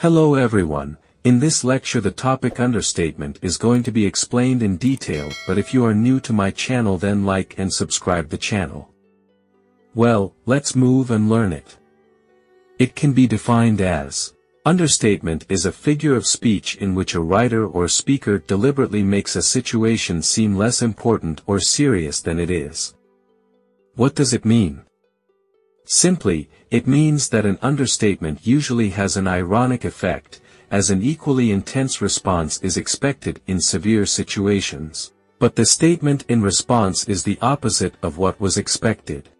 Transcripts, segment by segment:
Hello everyone, in this lecture the topic understatement is going to be explained in detail but if you are new to my channel then like and subscribe the channel. Well, let's move and learn it. It can be defined as Understatement is a figure of speech in which a writer or speaker deliberately makes a situation seem less important or serious than it is. What does it mean? Simply, it means that an understatement usually has an ironic effect, as an equally intense response is expected in severe situations. But the statement in response is the opposite of what was expected.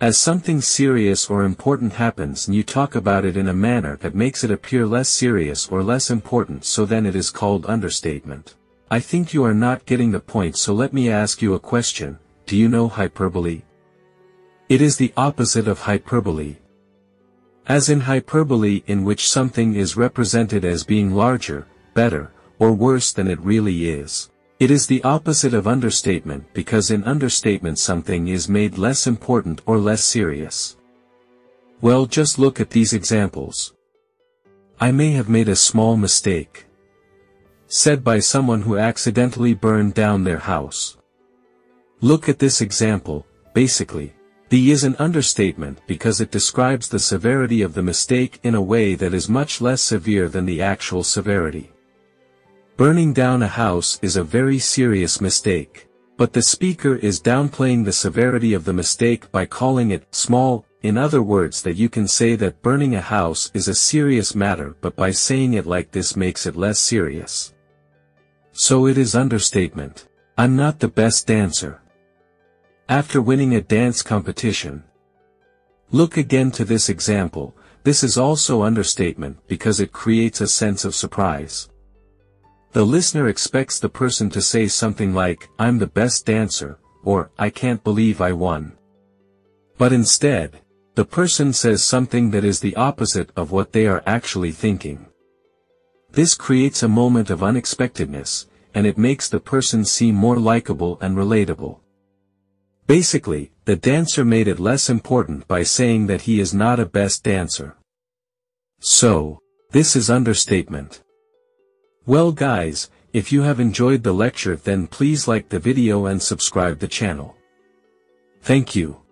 As something serious or important happens and you talk about it in a manner that makes it appear less serious or less important so then it is called understatement. I think you are not getting the point so let me ask you a question, do you know hyperbole? It is the opposite of hyperbole. As in hyperbole in which something is represented as being larger, better, or worse than it really is. It is the opposite of understatement because in understatement something is made less important or less serious. Well just look at these examples. I may have made a small mistake. Said by someone who accidentally burned down their house. Look at this example, basically, the is an understatement because it describes the severity of the mistake in a way that is much less severe than the actual severity. Burning down a house is a very serious mistake. But the speaker is downplaying the severity of the mistake by calling it small, in other words that you can say that burning a house is a serious matter but by saying it like this makes it less serious. So it is understatement. I'm not the best dancer. After winning a dance competition. Look again to this example, this is also understatement because it creates a sense of surprise. The listener expects the person to say something like, I'm the best dancer, or, I can't believe I won. But instead, the person says something that is the opposite of what they are actually thinking. This creates a moment of unexpectedness, and it makes the person seem more likable and relatable. Basically, the dancer made it less important by saying that he is not a best dancer. So, this is understatement. Well guys, if you have enjoyed the lecture then please like the video and subscribe the channel. Thank you.